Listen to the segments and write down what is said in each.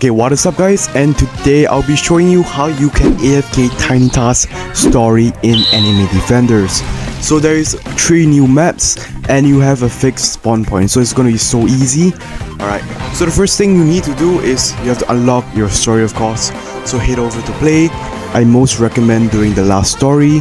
Okay, what is up guys? And today I'll be showing you how you can AFK Tiny Task story in Anime Defenders. So there is three new maps and you have a fixed spawn point, so it's gonna be so easy. Alright, so the first thing you need to do is you have to unlock your story of course. So head over to play. I most recommend doing the last story,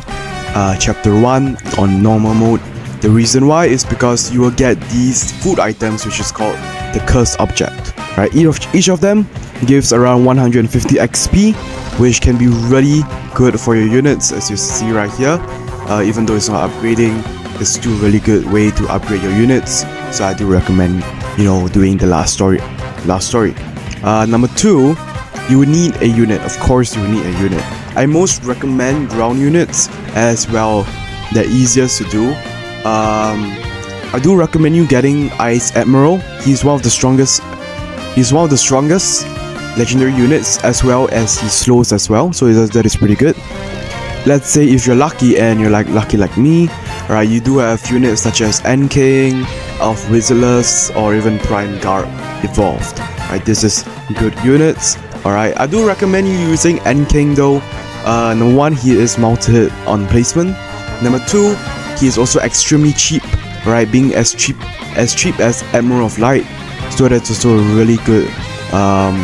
uh, chapter 1 on normal mode. The reason why is because you will get these food items which is called the cursed object. Right, each of, each of them gives around 150 XP, which can be really good for your units as you see right here. Uh, even though it's not upgrading, it's still a really good way to upgrade your units. So I do recommend, you know, doing the last story. Last story. Uh, number two, you need a unit. Of course, you need a unit. I most recommend ground units as well. They're easiest to do. Um, I do recommend you getting Ice Admiral. He's one of the strongest. He's one of the strongest legendary units as well as he slows as well so that is pretty good. Let's say if you're lucky and you're like lucky like me right you do have units such as Ant King, Elf Wizardless or even Prime Guard evolved right? This is good units alright? I do recommend you using Ant King though. Uh, number one he is multi-hit on placement. Number two he is also extremely cheap right? Being as cheap as cheap as Admiral of Light so that's also a really good um,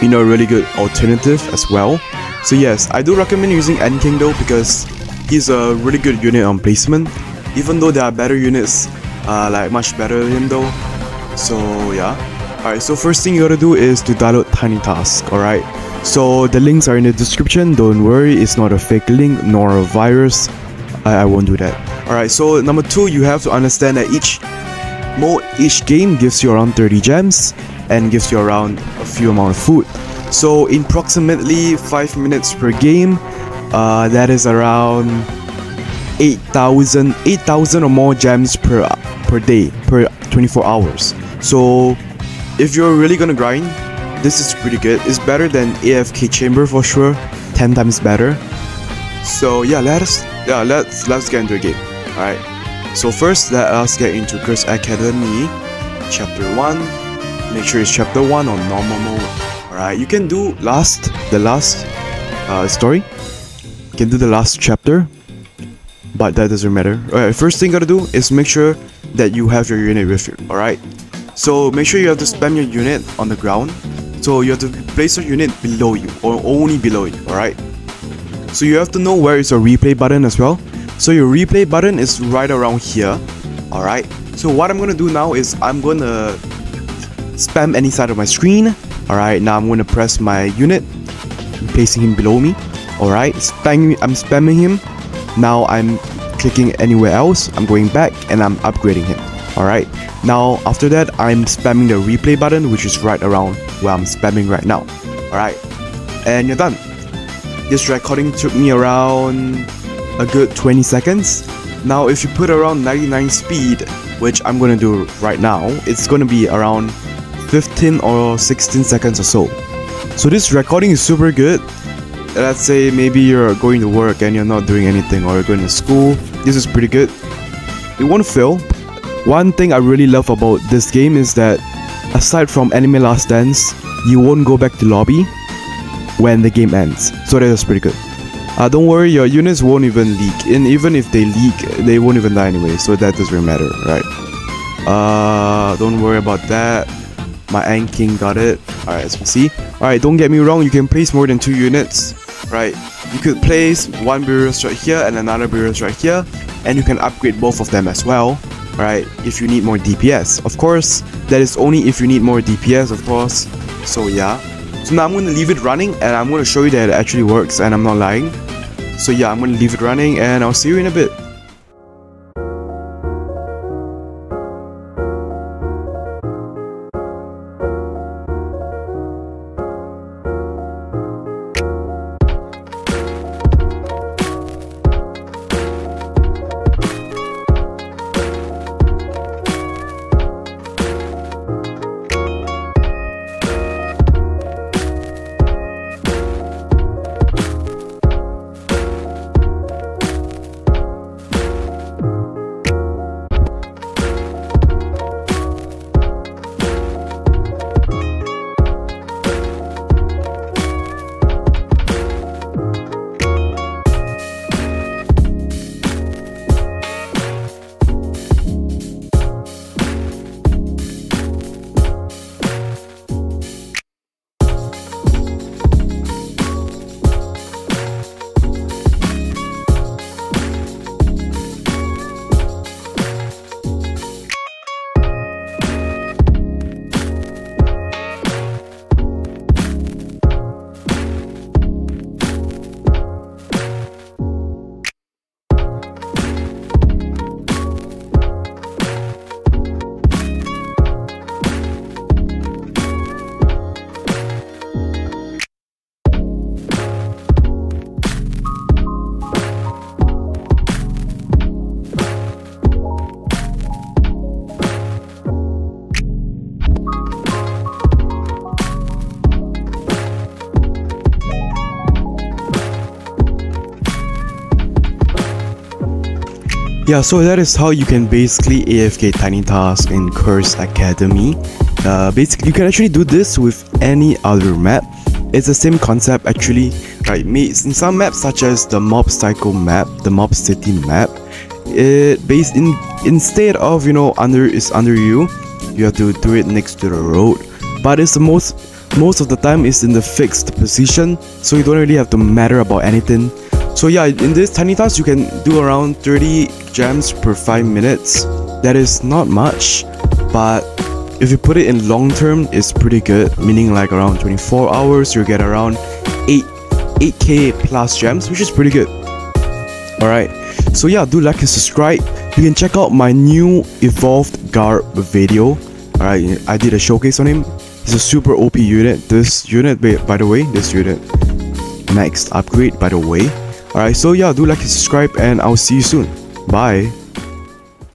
you know, really good alternative as well. So yes, I do recommend using Ant King though because he's a really good unit on placement. Even though there are better units, uh, like much better than him though. So yeah. Alright, so first thing you gotta do is to download Tiny Task, alright? So the links are in the description, don't worry, it's not a fake link nor a virus. I, I won't do that. Alright, so number two, you have to understand that each mode, each game gives you around 30 gems and gives you around a few amount of food. So in approximately 5 minutes per game, uh, that is around 8,000 8,000 or more gems per per day per 24 hours. So if you're really gonna grind, this is pretty good. It's better than AFK Chamber for sure, 10 times better. So yeah, let's yeah let's let's get into the game. Alright. So first let us get into Curse Academy chapter 1 make sure it's chapter 1 on normal mode. Alright you can do last the last uh, story. You can do the last chapter but that doesn't matter. Alright first thing you gotta do is make sure that you have your unit with you alright? So make sure you have to spam your unit on the ground. So you have to place your unit below you or only below you alright? So you have to know where is your replay button as well so your replay button is right around here alright so what I'm gonna do now is I'm gonna spam any side of my screen. Alright, now I'm to press my unit, placing him below me. Alright, spamming, I'm spamming him. Now I'm clicking anywhere else, I'm going back and I'm upgrading him. Alright, now after that, I'm spamming the replay button, which is right around where I'm spamming right now. Alright, and you're done. This recording took me around a good 20 seconds. Now if you put around 99 speed, which I'm gonna do right now, it's gonna be around 15 or 16 seconds or so. So this recording is super good. Let's say maybe you're going to work and you're not doing anything or you're going to school. This is pretty good. It won't fail. One thing I really love about this game is that aside from Anime Last Stand, you won't go back to lobby when the game ends. So that is pretty good. Uh, don't worry, your units won't even leak. And even if they leak, they won't even die anyway. So that doesn't really matter, right? Uh, don't worry about that. My Ant King got it. Alright, as we see. Alright, don't get me wrong, you can place more than two units. Right, you could place one Beerus right here and another Beerus right here. And you can upgrade both of them as well. Right, if you need more DPS. Of course, that is only if you need more DPS, of course. So yeah. So now I'm going to leave it running and I'm going to show you that it actually works and I'm not lying. So yeah, I'm to leave it running and I'll see you in a bit. Yeah so that is how you can basically afk tiny task in curse academy. Uh, basically you can actually do this with any other map. It's the same concept actually. Right in some maps such as the mob cycle map the mob city map it based in instead of you know under is under you you have to do it next to the road. But it's the most most of the time is in the fixed position so you don't really have to matter about anything so yeah in this tiny task you can do around 30 gems per 5 minutes. That is not much but if you put it in long term it's pretty good. Meaning like around 24 hours you'll get around 8 8k plus gems which is pretty good. Alright so yeah do like and subscribe. You can check out my new evolved garb video. Alright I did a showcase on him. It's a super OP unit. This unit by the way this unit next upgrade by the way alright so yeah do like and subscribe and I'll see you soon. Bye